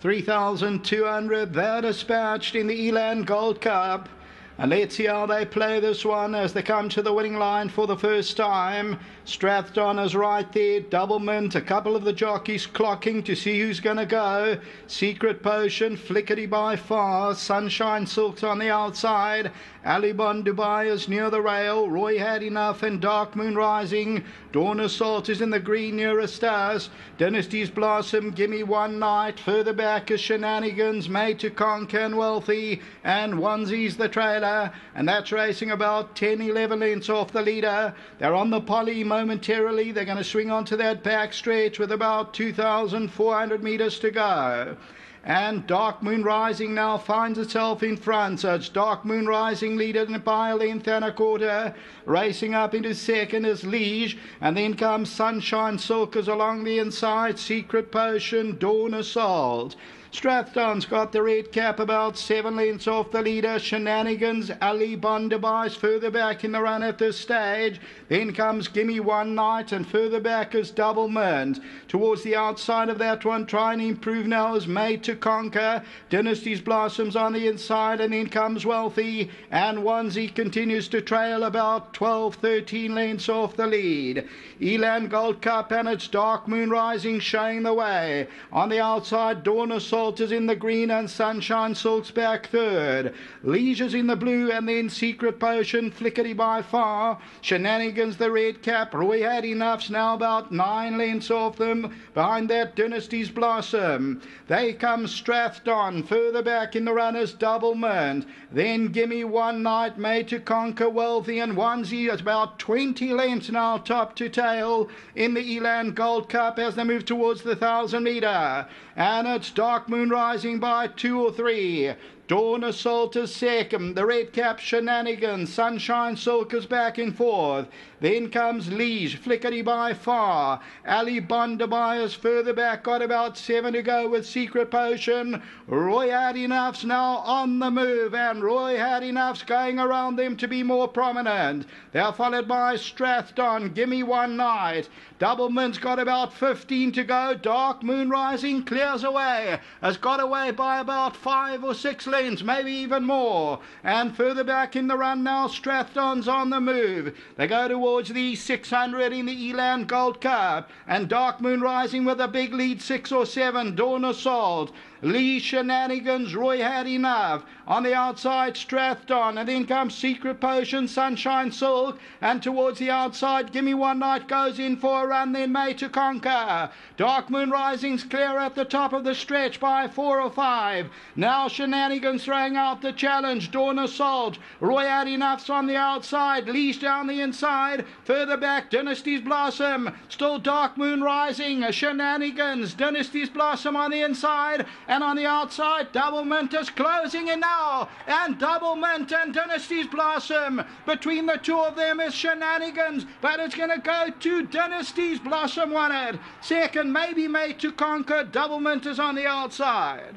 3,200. They're dispatched in the eLan Gold Cup. And let's see how they play this one as they come to the winning line for the first time. Strathdon is right there. Doublemint, a couple of the jockeys clocking to see who's going to go. Secret Potion, Flickerty by far. Sunshine Silks on the outside. Ali Bon Dubai is near the rail. Roy had enough and Dark Moon Rising. Dawn Assault is in the green nearest us. Dynasty's Blossom, Gimme One Night. Further back is Shenanigans, Made to Conquer and Wealthy. And Onesies the trailer. And that's racing about 10 11 lengths off the leader. They're on the poly momentarily. They're going to swing onto that back stretch with about 2,400 meters to go. And Dark Moon Rising now finds itself in front. So it's Dark Moon Rising leading by a length and a quarter. Racing up into second is Liege. And then comes Sunshine Silkers along the inside. Secret Potion, Dawn Assault. Strathdon's got the red cap about seven lengths off the leader. Shenanigans, Ali Bon Dubai further back in the run at this stage. Then comes Gimme One Night, and further back is Double Doublemint. Towards the outside of that one, trying to improve now is Made to Conquer. Dynasty's Blossoms on the inside, and then comes Wealthy. And Onesie continues to trail about 12, 13 lengths off the lead. eLan Gold Cup and its Dark Moon Rising showing the way. On the outside, Dawn Assault is in the green and Sunshine Silks back third. Leisure's in the blue and then Secret Potion, Flickerty by far. Shenanigans the red cap. Roy had enough's now about nine lengths off them. Behind that, Dynasty's Blossom. They come Strathdon. Further back in the runners, Doublemint. Then Gimme One Night made to conquer Wealthy and Onesie. It's about 20 lengths now top to tail in the eLan Gold Cup as they move towards the thousand metre. And it's Dark Moon rising by two or three. Dawn Assault is second. Um, the Red Cap Shenanigans. Sunshine Silk is back and forth. Then comes Liege. Flickerty by far. Ali Bon Dubai is further back. Got about seven to go with Secret Potion. Roy Had Enough's now on the move. And Roy Had Enough's going around them to be more prominent. They're followed by Strathdon, Gimme One Night. Doublemint's got about 15 to go. Dark Moon Rising clears away. Has got away by about five or six maybe even more. And further back in the run now, Strathdon's on the move. They go towards the 600 in the eLan Gold Cup. And Dark Moon Rising with a big lead, six or seven. Dawn Assault. Lee Shenanigans, Roy had enough. On the outside, Strathdon, and then comes Secret Potion, Sunshine Silk, and towards the outside, Gimme One Night goes in for a run, then Made to Conquer. Dark Moon Rising's clear at the top of the stretch by four or five. Now Shenanigans throwing out the challenge, Dawn Assault. Roy had enough's on the outside, Lee's down the inside. Further back, Dynasty's Blossom. Still Dark Moon Rising, Shenanigans, Dynasty's Blossom on the inside. And on the outside, Doublemint is closing in now. And Double Doublemint and Dynasty's Blossom. Between the two of them is Shenanigans. But it's going to go to Dynasty's Blossom won it. Second, maybe made to conquer. Doublemint is on the outside.